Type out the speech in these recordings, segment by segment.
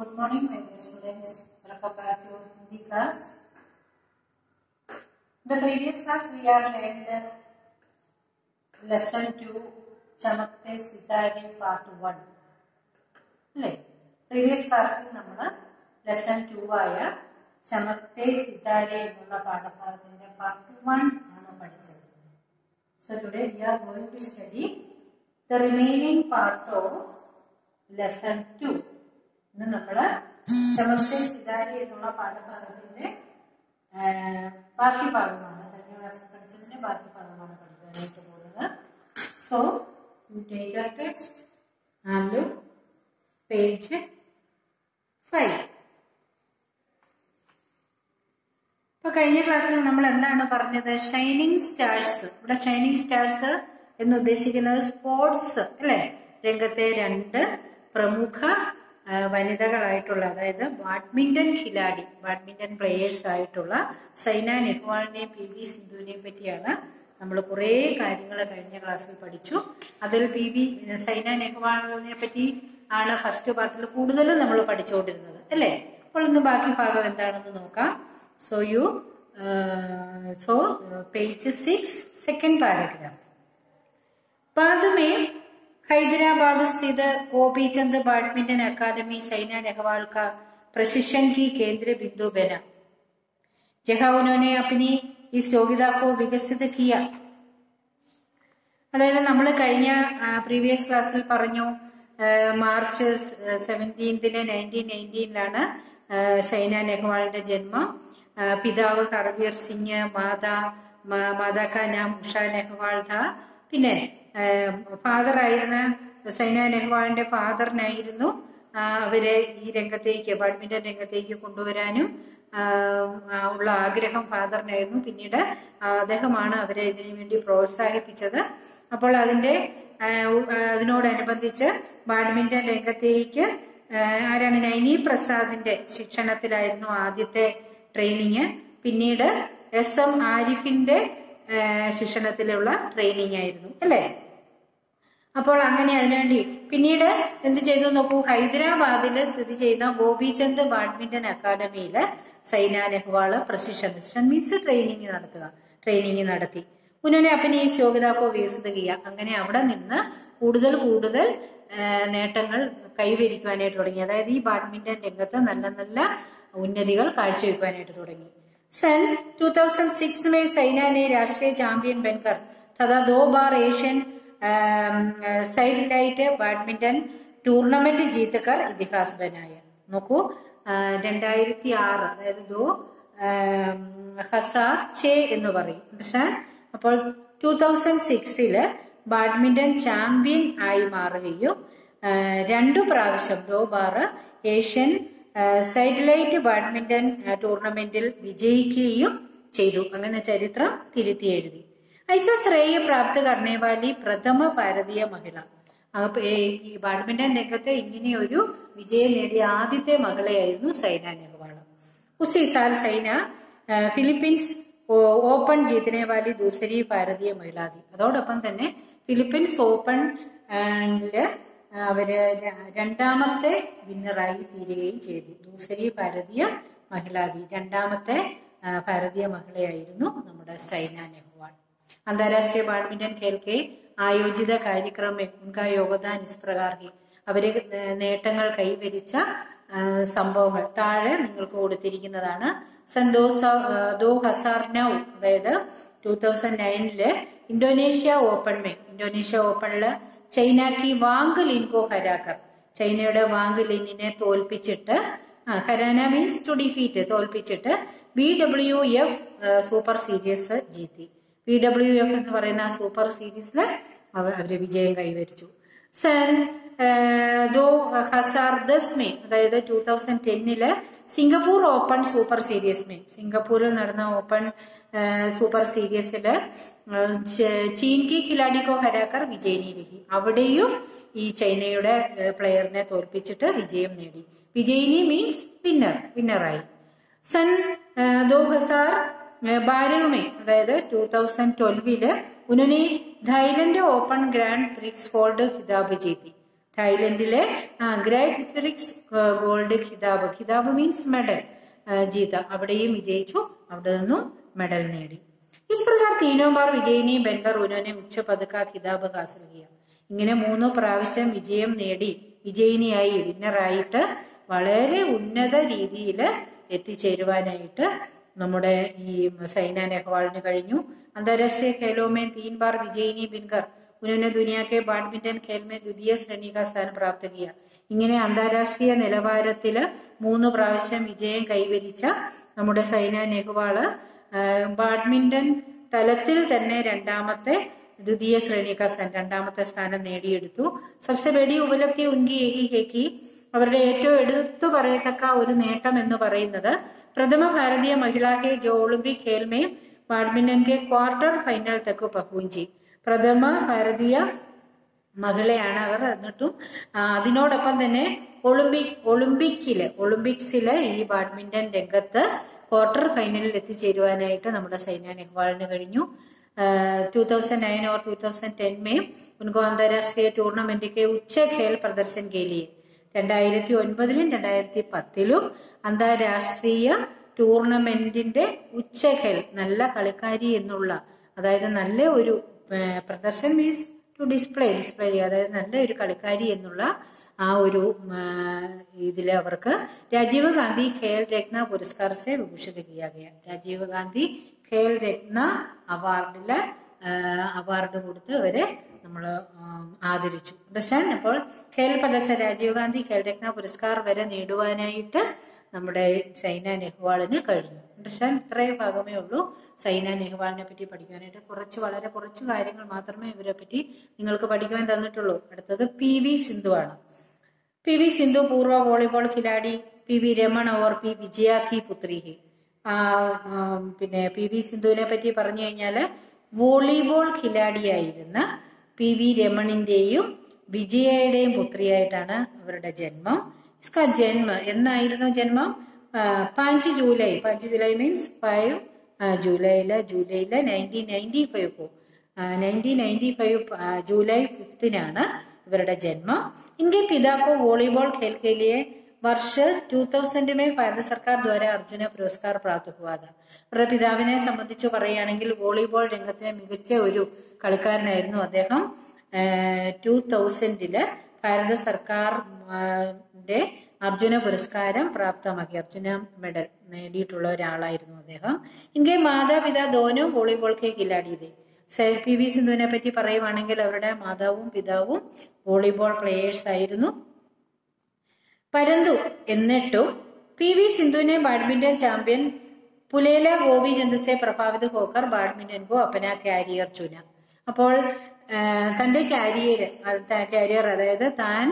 Good morning, my dear students. Welcome back to Hindi class. The previous class we have learned lesson 2, Chamakte Sitare part 1. അല്ലേ previous ക്ലാസ്സിൽ നമ്മൾ lesson two ആയ ചമത്തെ സിതാരെ എന്നുള്ള പാഠഭാഗത്തിന്റെ part one ആണ് പഠിച്ചത് so today we are going to study the remaining part of lesson two ഇന്ന് നമ്മൾ സിതാരെ എന്നുള്ള പാഠഭാഗത്തിന്റെ ബാക്കി ഭാഗമാണ്. കഴിഞ്ഞ ക്ലാസ് പഠിച്ചതിന്റെ ബാക്കി ഭാഗമാണ് പഠിക്കാനായിട്ട് പോകുന്നത്. So take your text and page five ഇപ്പൊ കഴിഞ്ഞ ക്ലാസ്സിൽ നമ്മൾ എന്താണ് പറഞ്ഞത്? ഷൈനിങ് സ്റ്റാർസ് ഇവിടെ ഷൈനിങ് സ്റ്റാർസ് എന്ന് ഉദ്ദേശിക്കുന്നത് സ്പോർട്സ് അല്ലെ? രംഗത്തെ രണ്ട് പ്രമുഖ വനിതകളായിട്ടുള്ള അതായത് ബാഡ്മിന്റൺ ഖിലാടി ബാഡ്മിന്റൺ പ്ലെയേഴ്സ് ആയിട്ടുള്ള സൈന നെഹ്വാളിനെയും പി വി സിന്ധുവിനെയും പറ്റിയാണ് നമ്മൾ കുറേ കാര്യങ്ങൾ കഴിഞ്ഞ ക്ലാസ്സിൽ പഠിച്ചു. അതിൽ പി വി സൈന നെഹ്വാളിനെ പറ്റി ആണ് ഫസ്റ്റ് പാർട്ടിൽ കൂടുതലും നമ്മൾ പഠിച്ചുകൊണ്ടിരുന്നത് അല്ലേ? അപ്പോൾ ഇന്ന് ബാക്കി ഭാഗം എന്താണെന്ന് നോക്കാം. So you so page six second paragraph बाद में हैदराबाद स्थित गोपीचंद बैडमिंटन अकादमी सैना नेहवाल का प्रशिक्षण की केंद्र बिंदु बना जहां उन्होंने अपनी इस योग्यता को विकसित किया അതായത് നമ്മൾ കഴിഞ്ഞ പ്രീവിയസ് ക്ലാസ്സിൽ പറഞ്ഞു ആ, മാർച്ച് സെവൻറ്റീൻത്തിന് നയൻറ്റീൻ നയൻറ്റീനിലാണ് സൈന നെഹ്വാളിന്റെ ജന്മം ആ, പിതാവ് ഹർവീർ സിംഗ് മാതാ മാ- മാതാ കാ നാം ഉഷ നെഹ്വാൾ ഥ പിന്നെ ഫാദർ ആയിരുന്ന സൈന നെഹ്വാളിന്റെ ഫാദറിനായിരുന്നു അവരെ ഈ രംഗത്തേക്ക് ബാഡ്മിന്റൺ രംഗത്തേക്ക് കൊണ്ടുവരാനും ഉള്ള ആഗ്രഹം ഫാദറിനായിരുന്നു. പിന്നീട് അദ്ദേഹമാണ് അവരെ ഇതിനു വേണ്ടി പ്രോത്സാഹിപ്പിച്ചത്. അപ്പോൾ ആ, അതിനോടനുബന്ധിച്ച് ബാഡ്മിന്റൺ രംഗത്തേക്ക് ആരാണ് നൈനി പ്രസാദിന്റെ ശിക്ഷണത്തിലായിരുന്നു ആദ്യത്തെ ട്രെയിനിങ്. പിന്നീട് എസ് എം ആരിഫിന്റെ ശിക്ഷണത്തിലുള്ള ട്രെയിനിങ് ആയിരുന്നു അല്ലേ? അപ്പോൾ അങ്ങനെ അതിനുവേണ്ടി പിന്നീട് എന്ത് ചെയ്തു നോക്കൂ ഹൈദരാബാദിൽ സ്ഥിതി ചെയ്യുന്ന ഗോപിചന്ദ് ബാഡ്മിന്റൺ അക്കാദമിയിൽ സൈന നെഹ്വാൾ പ്രശിക്ഷൺ പ്രശിക്ഷൺ മീൻസ് ട്രെയിനിങ് നടത്തുക ട്രെയിനിങ് നടത്തി. ഉന്നോനെ അപ്പനെ ഈ ശോകിതാക്കോ വികസിത വികസിതകിയ അങ്ങനെ അവിടെ നിന്ന് കൂടുതൽ കൂടുതൽ നേട്ടങ്ങൾ കൈവരിക്കുവാനായിട്ട് തുടങ്ങി. അതായത് ഈ ബാഡ്മിന്റൺ രംഗത്ത് നല്ല നല്ല ഉന്നതികൾ കാഴ്ചവെക്കുവാനായിട്ട് തുടങ്ങി. സൺ ടു തൗസൻഡ് സിക്സ് മേ സൈനാനെ രാഷ്ട്രീയ ചാമ്പ്യൻ ബെൻകർ തഥാ ദോ ബാർ Asian satellite badminton tournament ജീത്തക്കാർ ഇതിഹാസ് ബനായ നോക്കൂ രണ്ടായിരത്തി ആറ് അതായത് ദോ ഹസാർ ചേ എന്ന് പറയും. പക്ഷേ അപ്പോൾ ടൂ തൗസൻഡ് സിക്സിൽ ബാഡ്മിന്റൺ ചാമ്പ്യൻ ആയി മാറുകയും രണ്ടു പ്രാവശ്യം ദോ ബാർ ഏഷ്യൻ സൈറ്റലൈറ്റ് ബാഡ്മിന്റൺ ടൂർണമെന്റിൽ വിജയിക്കുകയും ചെയ്തു. അങ്ങനെ ചരിത്രം തിരുത്തി എഴുതി. ഐസ ശ്രേയ പ്രാപ്ത കർണേവാലി പ്രഥമ ഭാരതീയ മഹിള. ഈ- ബാഡ്മിന്റൺ രംഗത്ത് ഇങ്ങനെ ഒരു വിജയം നേടിയ ആദ്യത്തെ മകളെയായിരുന്നു സൈന നെഹ്വാൾ. ഉസി സാൽ സൈന ഫിലിപ്പീൻസ് ഓപ്പൺ ജീതനേവാലി വാലി ദൂസരി ഭാരതീയ മഹിളാദി. അതോടൊപ്പം തന്നെ ഫിലിപ്പീൻസ് ഓപ്പൺ അവർ രണ്ടാമത്തെ വിന്നറായി തീരുകയും ചെയ്തു. ദൂസരി ഭാരതീയ മഹിളാദി രണ്ടാമത്തെ ഭാരതീയ മഹിളയായിരുന്നു നമ്മുടെ സൈന നെഹ്വാൾ. അന്താരാഷ്ട്രീയ ബാഡ്മിന്റൺ ഖേൽക്കെ ആയോജിത കാര്യക്രമ ഉൻകാ യോഗദാൻ ഇസ്പ്രകാർഹി അവർ നേട്ടങ്ങൾ കൈവരിച്ച സംഭവങ്ങൾ താഴെ നിങ്ങൾക്ക് കൊടുത്തിരിക്കുന്നതാണ്. സന്തോസ ദോ ഹസാർ നൌ അതായത് ടൂ തൗസൻഡ് നയനിലെ ഇന്തോനേഷ്യ ഓപ്പൺ മേ. ഇന്തോനേഷ്യ ഓപ്പണിൽ ചൈനക്ക് വാങ് ലിൻകോ ഹരാക്കർ ചൈനയുടെ വാങ് ലിന്നിനെ തോൽപ്പിച്ചിട്ട് ഹരാന means to defeat തോൽപ്പിച്ചിട്ട് B W F super series ജീത്തി. B W F എന്ന് പറയുന്ന സൂപ്പർ സീരീസിൽ അവർ വിജയം കൈവരിച്ചു. സൻ ദോ ഹസാർദസ് മേ അതായത് ടൂ തൗസൻഡ് ടെന്നിൽ സിംഗപ്പൂർ ഓപ്പൺ സൂപ്പർ സീരീസ് മേ സിംഗപ്പൂരിൽ നടന്ന ഓപ്പൺ സൂപ്പർ സീരീസിൽ ചീൻ കി ഖിലാഡിക്കോ ഹരാക്കർ വിജയിനി അവിടെയും ഈ ചൈനയുടെ പ്ലെയറിനെ തോൽപ്പിച്ചിട്ട് വിജയം നേടി. വിജയിനി മീൻസ് വിന്നർ വിന്നറായി സൺ ദോ ഹസാർ ബാരുമേ അതായത് ടു തൗസൻഡ് ട്വൽവിൽ ഉനുനി Thailand Open Grand Prix Gold ഖിതാബ് ജീതി. തായ്ലൻഡിലെ ഗ്രേറ്റ് പ്രിക്സ് ഗോൾഡ് ഖിതാബ് ഖിതാബ് മീൻസ് മെഡൽ ജീത. അവിടെയും വിജയിച്ചു അവിടെ നിന്നും മെഡൽ നേടി. ഇസ്പ്രകാർ തീനോമാർ വിജയിനി ബെൻഗർ ഉനോനെ ഉച്ച പതുക്ക ഖിതാബ് ഹാസിൽ ഇങ്ങനെ മൂന്ന് പ്രാവശ്യം വിജയം നേടി വിജയിനിയായി വിന്നറായിട്ട് വളരെ ഉന്നത രീതിയിൽ എത്തിച്ചേരുവാനായിട്ട് നമ്മുടെ ഈ സൈന നെഹ്വാളിന് കഴിഞ്ഞു. അന്താരാഷ്ട്രീയ ഖേലോമേ തീൻ ബാർ വിജയിനി ബിൻഗർ उन्होंने ദുനിയാക്കെ ബാഡ്മിന്റൺ खेल में ദ്വിതീയ ശ്രേണിക സ്ഥാനം പ്രാപ്തകിയ. ഇങ്ങനെ അന്താരാഷ്ട്രീയ നിലവാരത്തിൽ മൂന്ന് പ്രാവശ്യം വിജയം കൈവരിച്ച നമ്മുടെ സൈന നെഹ്വാൾ ബാഡ്മിന്റൺ തലത്തിൽ തന്നെ രണ്ടാമത്തെ ദ്വിതീയ ശ്രേണി കാ രണ്ടാമത്തെ സ്ഥാനം നേടിയെടുത്തു. സബ്സെ ബഡി ഉപലബ്ധി ഉൻകി ഏകി ഹേക്കി അവരുടെ ഏറ്റവും എടുത്തു പറയത്തക്ക ഒരു നേട്ടം എന്ന് പറയുന്നത് പ്രഥമ ഭാരതീയ മഹിളാ ഹെ ജോ ഒളിമ്പിക് ഖേൽമേ ബാഡ്മിന്റൺ ക്വാർട്ടർ ഫൈനൽ തെക്കു പഹുഞ്ചി. പ്രഥമ ഭാരതീയ മഹിളയാണ് അവർ എന്നിട്ടും അതിനോടൊപ്പം തന്നെ ഒളിമ്പിക് ഒളിമ്പിക്കിൽ ഒളിമ്പിക്സിലെ ഈ ബാഡ്മിന്റൺ രംഗത്ത് ക്വാർട്ടർ ഫൈനലിൽ എത്തിച്ചേരുവാനായിട്ട് നമ്മുടെ സൈന നെഹ്വാളിന് കഴിഞ്ഞു. टू थाउजेंड नाइन और टू थाउजेंड टेन में उनको अंतर्राष्ट्रीय टूर्नामेंट के उच्च खेल प्रदर्शन के लिए രണ്ടായിരത്തി ഒൻപതിലും രണ്ടായിരത്തി പത്തിലും അന്താരാഷ്ട്രീയ ടൂർണമെന്റിന്റെ ഉച്ചഖേൽ നല്ല കളിക്കാരി എന്നുള്ള അതായത് നല്ല ഒരു പ്രദർശൻ മീൻസ് ടു ഡിസ്പ്ലേ ഡിസ്പ്ലേ അതായത് നല്ല ഒരു കളിക്കാരി എന്നുള്ള ആ ഒരു ഇതിൽ അവർക്ക് രാജീവ് ഗാന്ധി ഖേൽ രത്ന പുരസ്കാര സെ വിഭൂഷിത കിയാകയാണ് രാജീവ് ഗാന്ധി ഖേൽ രത്ന അവാർഡിൽ അവാർഡ് കൊടുത്ത് അവരെ നമ്മൾ ആദരിച്ചു. അണ്ടർസ്റ്റാൻഡ് അപ്പോൾ ഖേൽ പ്രദർശന രാജീവ് ഗാന്ധി ഖേൽ രത്ന പുരസ്കാർ വരെ നേടുവാനായിട്ട് നമ്മുടെ സൈന നെഹ്വാളിന് കഴിഞ്ഞു. അണ്ടർസ്റ്റാൻഡ് ഇത്രയും ഭാഗമേ ഉള്ളൂ സൈന നെഹ്വാളിനെ പറ്റി പഠിക്കാനായിട്ട്. കുറച്ച് വളരെ കുറച്ച് കാര്യങ്ങൾ മാത്രമേ ഇവരെ പറ്റി നിങ്ങൾക്ക് പഠിക്കുവാൻ തന്നിട്ടുള്ളൂ. അടുത്തത് പി വി സിന്ധു ആണ്. പി വി സിന്ധു പൂർവ വോളിബോൾ ഖിലാടി പി വി രമൺ ഓർ പി വിജയ കി പുത്രി. ഹി പിന്നെ പി വി സിന്ധുവിനെ പറ്റി പറഞ്ഞു കഴിഞ്ഞാൽ വോളിബോൾ ഖിലാടിയായിരുന്ന പി വി രമണിന്റെയും വിജയയുടെയും പുത്രിയായിട്ടാണ് അവരുടെ ജന്മം. ഇസ്ക ജന്മ എന്നായിരുന്നു ജന്മം? പാഞ്ച് ജൂലൈ പാഞ്ച് ജൂലൈ മീൻസ് ഫൈവ് ജൂലൈയിൽ ജൂലൈയിൽ nineteen ninety five nineteen ninety five July ഫിഫ്തിനാണ് ഇവരുടെ ജന്മം. ഇന്ത്യ പിതാക്കോ വോളിബോൾ वॉलीबॉल വർഷ ടു लिए वर्ष ഭാരത സർക്കാർ ദ്വാര അർജുന പുരസ്കാർ പ്രാപ്ത हुआ ഇവരുടെ പിതാവിനെ സംബന്ധിച്ച് പറയുകയാണെങ്കിൽ വോളിബോൾ രംഗത്തെ മികച്ച ഒരു കളിക്കാരനായിരുന്നു അദ്ദേഹം. ടു തൗസൻഡിൽ ഭാരത സർക്കാർ അർജുന പുരസ്കാരം പ്രാപ്തമാക്കി. അർജുന മെഡൽ നേടിയിട്ടുള്ള ഒരാളായിരുന്നു അദ്ദേഹം. ഇന്ത്യ മാതാപിതാ ധോനും വോളിബോൾ കെ കിലാടി പി വി സിന്ധുവിനെ പറ്റി പറയുവാണെങ്കിൽ അവരുടെ മാതാവും പിതാവും വോളിബോൾ പ്ലേയേഴ്സ് ആയിരുന്നു. പരന്തു എന്നിട്ടും പി വി സിന്ധുവിനെ ബാഡ്മിന്റൺ ചാമ്പ്യൻ പുലേല ഗോപിചന്ദ് സെ പ്രഭാവിത് ഹോക്കർ ബാഡ്മിന്റൺ ഗോ അപ്പന കാരിയർ ചുന. അപ്പോൾ തന്റെ കാരിയർ കാരിയർ അതായത് താൻ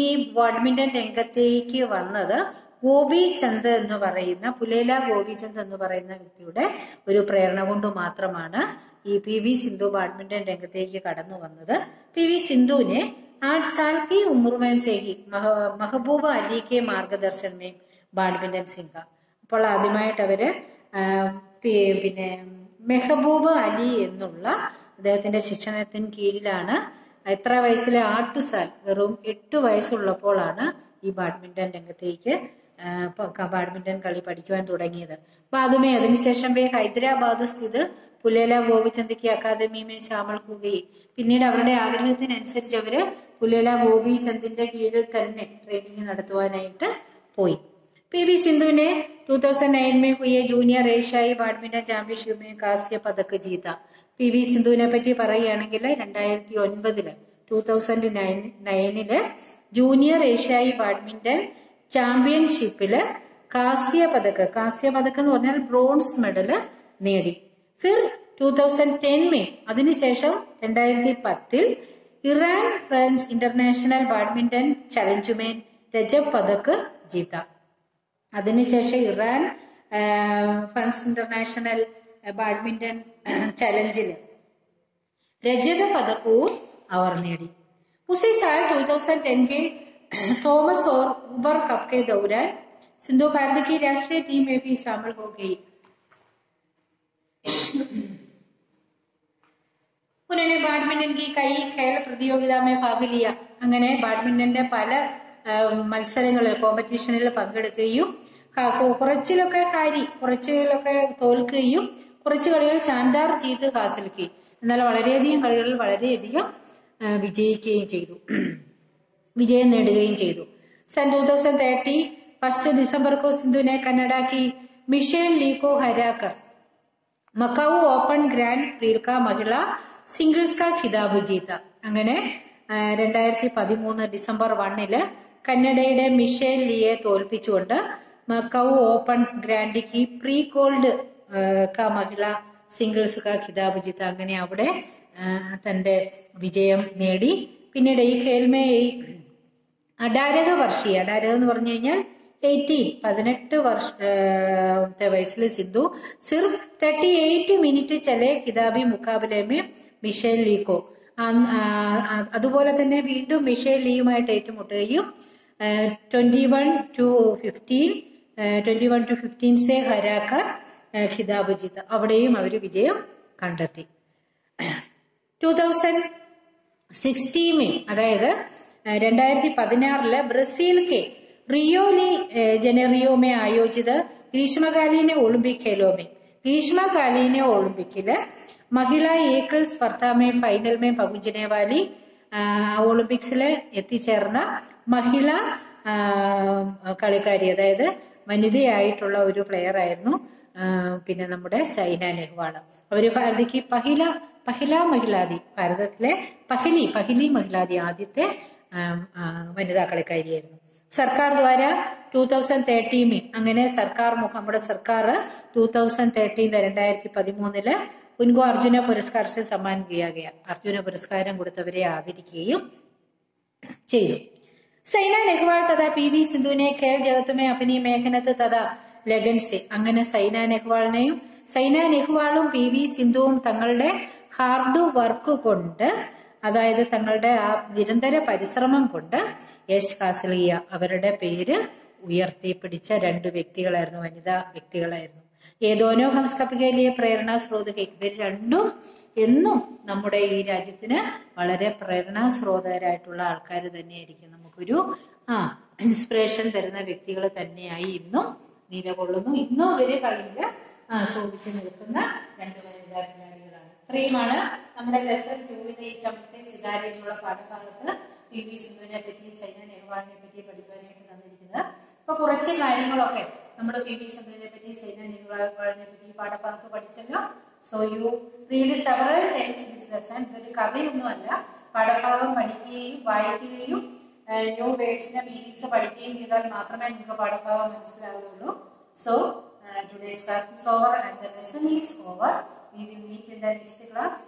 ഈ ബാഡ്മിന്റൺ രംഗത്തേക്ക് വന്നത് ഗോപിചന്ദ് എന്ന് പറയുന്ന പുലേല ഗോപിചന്ദ് എന്ന് പറയുന്ന വ്യക്തിയുടെ ഒരു പ്രേരണ കൊണ്ട് മാത്രമാണ് ഈ പി വി സിന്ധു ബാഡ്മിന്റൺ രംഗത്തേക്ക് കടന്നു വന്നത്. പി വി സിന്ധുവിനെ ആഡ് സാൽക്കി ഉമ്രുമേം സേഹി മെഹബൂബ അലി കെ മാർഗദർശനമേയും ബാഡ്മിന്റൺ സിംഗ. അപ്പോൾ ആദ്യമായിട്ട് അവർ പിന്നെ മെഹബൂബ് അലി എന്നുള്ള അദ്ദേഹത്തിന്റെ ശിക്ഷണത്തിന് കീഴിലാണ് എത്ര വയസ്സിലെ ആട്ടുസാൽ വെറും എട്ട് വയസ്സുള്ളപ്പോഴാണ് ഈ ബാഡ്മിന്റൺ രംഗത്തേക്ക് ബാഡ്മിന്റൺ കളി പഠിക്കുവാൻ തുടങ്ങിയത്. ബാദുമേ അതിനുശേഷം വേ ഹൈദരാബാദ് സ്ഥിത് പുലേല ഗോപിചന്ദ്കി അക്കാദമി മേ പിന്നീട് അവരുടെ ആഗ്രഹത്തിനനുസരിച്ച് അവർ പുലേല ഗോപിചന്ദിന്റെ കീഴിൽ തന്നെ ട്രെയിനിങ് നടത്തുവാനായിട്ട് പോയി. പി വി സിന്ധുവിനെ ടൂ തൗസൻഡ് നയൻ മേ ജൂനിയർ ഏഷ്യായി ബാഡ്മിന്റൺ ചാമ്പ്യൻഷിപ്പ് മേ കാസ്യ പതക്ക് ജീത. പി വി സിന്ധുവിനെ പറ്റി പറയുകയാണെങ്കിൽ രണ്ടായിരത്തി ഒൻപതിൽ ടൂ തൗസൻഡ് നയൻ നയനിൽ ജൂനിയർ ഏഷ്യായി ബാഡ്മിന്റൺ ചാമ്പ്യൻഷിപ്പിൽ കാസ്യ പതക്ക് കാസ്യ പതക്ക് എന്ന് പറഞ്ഞാൽ ബ്രോൺസ് മെഡൽ നേടി. ഫിർ ടു തൗസൻഡ് ടെൻ മേ അതിനുശേഷം രണ്ടായിരത്തി പത്തിൽ ഇറാൻ ഫ്രഞ്ച് ഇന്റർനാഷണൽ ബാഡ്മിന്റൺ ചലഞ്ചുമേൻ രജ പതക് ജീത. അതിനുശേഷം ഇറാൻ ഫ്രഞ്ച് ഇന്റർനാഷണൽ ബാഡ്മിന്റൺ ചലഞ്ചിൽ രജത പതക്കവും അവർ നേടി. ഉസി സാൽ ടു തൗസൻഡ് ടെൻ കെ थॉमस और उबर कप के दौरान सिंधु भारत की राष्ट्रीय टीम में भी शामिल हो गई उन्होंने बैडमिंटन की कई खेल प्रतियोगिता में भाग लिया അങ്ങനെ ബാഡ്മിന്റന്റെ പല ആ, മത്സരങ്ങളിൽ കോമ്പറ്റീഷനിൽ പങ്കെടുക്കുകയും ആ, കു- കുറച്ചിലൊക്കെ ഹാരി കുറച്ചിലൊക്കെ തോൽക്കുകയും കുറച്ച് കളികൾ ശാന്താർ ജീത് ഹാസിൽ की എന്നാൽ വളരെയധികം കളികളിൽ വളരെയധികം ആ, വിജയിക്കുകയും ചെയ്തു വിജയം നേടുകയും ചെയ്തു. സൺ ടൂ തൗസൻഡ് തേർട്ടി ഫസ്റ്റ് ഡിസംബർക്കോ സിന്ധുവിനെ കന്നഡാക്കി മിഷേൽ ലീക്കോ ഹരാക്കർ മക്കാവു ഓപ്പൺ ഗ്രാൻഡ് പ്രീൽ കാ മഹിള സിംഗിൾസ് കാ ഖിതാബ് ജീത്ത അങ്ങനെ രണ്ടായിരത്തി പതിമൂന്ന് ഡിസംബർ വണ്ണിൽ കന്നഡയുടെ മിഷേൽ ലിയെ തോൽപ്പിച്ചുകൊണ്ട് മക്കാവു ഓപ്പൺ ഗ്രാൻഡിക്ക് പ്രീ കോൾഡ് കാ മഹിള സിംഗിൾസ് കാ ഖിതാബ് ജീത്ത അങ്ങനെ അവിടെ തന്റെ വിജയം നേടി. പിന്നീട് ഈ ഖേൽമേ അഡാരക വർഷി. അഡാരക എന്ന് പറഞ്ഞു കഴിഞ്ഞാൽ എയ്റ്റീൻ പതിനെട്ട് വർഷ വയസ്സിൽ സിന്ധു സിർഫ് തേർട്ടി എയ്റ്റ് മിനിറ്റ് ചലെ കിതാബി മുക്കാബിലേമേ മിഷേൽ ലീക്കോ. അതുപോലെ തന്നെ വീണ്ടും മിഷേൽ ലീയുമായിട്ട് ഏറ്റുമുട്ടുകയും twenty one to fifteen twenty one to fifteen സെ ഹരാക്കർ ഖിതാബ് ജിത്ത് അവിടെയും അവർ വിജയം കണ്ടെത്തി. ടൂ തൗസൻഡ് സിക്സ്റ്റീമിൽ അതായത് രണ്ടായിരത്തി പതിനാറിൽ ബ്രസീൽ കെ റിയോലി ജനറിയോമെ ആയോജിത ഗ്രീഷ്മകാലീന ഒളിമ്പിക് ഖേലോമെ ഗ്രീഷ്മകാലീന ഒളിമ്പിക്കിൽ മഹിളാ ഏക്കിൾ സ്പർദ്ധാമേ ഫൈനൽമേ പകുജനേവാലി ഒളിമ്പിക്സിൽ എത്തിച്ചേർന്ന മഹിള കളിക്കാരി അതായത് വനിതയായിട്ടുള്ള ഒരു പ്ലെയർ ആയിരുന്നു പിന്നെ നമ്മുടെ സൈന നെഹ്വാൾ അവർ ഭാരതിക്ക് പഹില പഹില മഹിളാദി ഭാരതത്തിലെ പഹിലി പഹിലി മഹിളാദി ആദ്യത്തെ വനിതാ കളിക്കാരിയായിരുന്നു സർക്കാർ ദ്വാര ടൂ തൗസൻഡ് തേർട്ടീമിൽ അങ്ങനെ സർക്കാർ നമ്മുടെ സർക്കാർ ടൂ തൗസൻഡ് തേർട്ടീൻ രണ്ടായിരത്തി പതിമൂന്നിൽ ഉൻകോ അർജുന പുരസ്കാരത്തെ സെ ഗയ അർജുന പുരസ്കാരം കൊടുത്തവരെ ആദരിക്കുകയും ചെയ്തു. സൈന നെഹ്വാൾ തഥാ പി വി സിന്ധുവിനെ ഖേൽ ജഗത്തുമേ അഭിനയ മേഘനത്ത് തഥാ ലഗൻസെ. അങ്ങനെ സൈന നെഹ്വാളിനെയും സൈന നെഹ്വാളും പി വി സിന്ധുവും തങ്ങളുടെ ഹാർഡ് വർക്ക് കൊണ്ട് അതായത് തങ്ങളുടെ ആ നിരന്തര പരിശ്രമം കൊണ്ട് യേശ് കാസലിയ അവരുടെ പേര് ഉയർത്തി പിടിച്ച രണ്ട് വ്യക്തികളായിരുന്നു വനിതാ വ്യക്തികളായിരുന്നു. ഏതോനോ ഹംസ്കപ്പികയിലെ പ്രേരണാ സ്രോതക ഇവർ രണ്ടും എന്നും നമ്മുടെ ഈ രാജ്യത്തിന് വളരെ പ്രേരണാ സ്രോതകരായിട്ടുള്ള ആൾക്കാർ തന്നെയായിരിക്കും. നമുക്കൊരു ആ ഇൻസ്പിറേഷൻ തരുന്ന വ്യക്തികൾ തന്നെയായി ഇന്നും നിലകൊള്ളുന്നു. ഇന്നും ഇവർ കളിയിൽ ആ, ശോഭിച്ചു നിൽക്കുന്ന രണ്ട് വനിതാ ഇത്രയുമാണ് നമ്മുടെ ലെസൺ ടൂവിലെ ഈ ചമത്തെ ചിതാരി പാഠഭാഗത്ത് പി വി സിന്ധുവിനെ പറ്റി സൈന നെഹ്വാളിനെ പറ്റി പഠിക്കാനായിട്ട് തന്നിരിക്കുന്നത്. അപ്പൊ കുറച്ച് കാര്യങ്ങളൊക്കെ നമ്മൾ പി വി സിന്ധുവിനെ പറ്റി സൈന നെഹ്വാളിനെ പറ്റി പാഠഭാഗത്ത് പഠിച്ചല്ലോ. So you read several times this lesson ഇതൊരു കഥയൊന്നുമല്ല. പാഠഭാഗം പഠിക്കുകയും വായിക്കുകയും ന്യൂ വേർഡ്സിന്റെ മീനിങ്സ് പഠിക്കുകയും ചെയ്താൽ മാത്രമേ നിങ്ങൾക്ക് പാഠഭാഗം മനസ്സിലാവുകയുള്ളൂ. So today's class over and the lesson is over we will meet in the next class